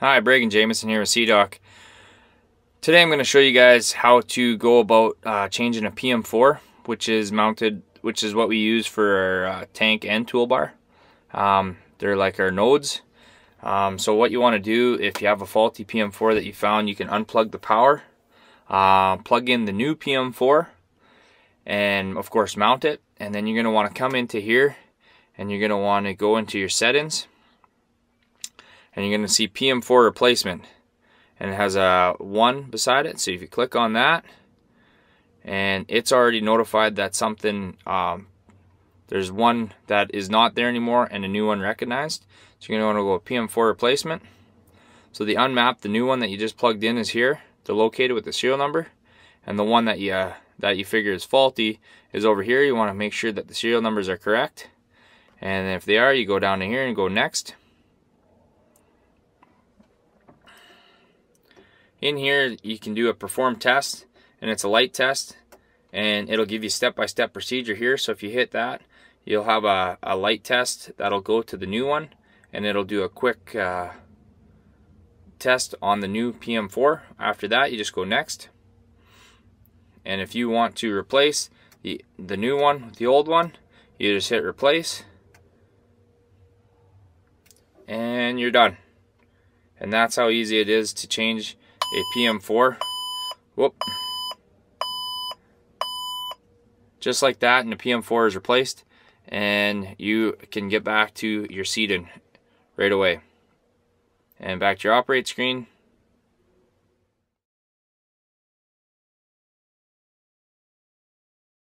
Hi, Bragan Jamison here with Seed Hawk. Today I'm going to show you guys how to go about uh, changing a PM4, which is mounted, which is what we use for our uh, tank and toolbar. Um, they're like our nodes. Um, so what you want to do if you have a faulty PM4 that you found, you can unplug the power, uh, plug in the new PM4, and of course mount it. And then you're going to want to come into here, and you're going to want to go into your settings and you're going to see PM4 replacement. And it has a 1 beside it so if you click on that and it's already notified that something um, there's one that is not there anymore and a new one recognized. So you're going to want to go PM4 replacement. So the unmap the new one that you just plugged in is here. They're located with the serial number. And the one that you uh, that you figure is faulty is over here. You want to make sure that the serial numbers are correct. And if they are you go down to here and go next In here, you can do a perform test, and it's a light test, and it'll give you step-by-step -step procedure here. So if you hit that, you'll have a, a light test that'll go to the new one, and it'll do a quick uh, test on the new PM4. After that, you just go next. And if you want to replace the, the new one with the old one, you just hit replace, and you're done. And that's how easy it is to change a PM4. Whoop. Just like that, and the PM4 is replaced, and you can get back to your seeding right away. And back to your operate screen,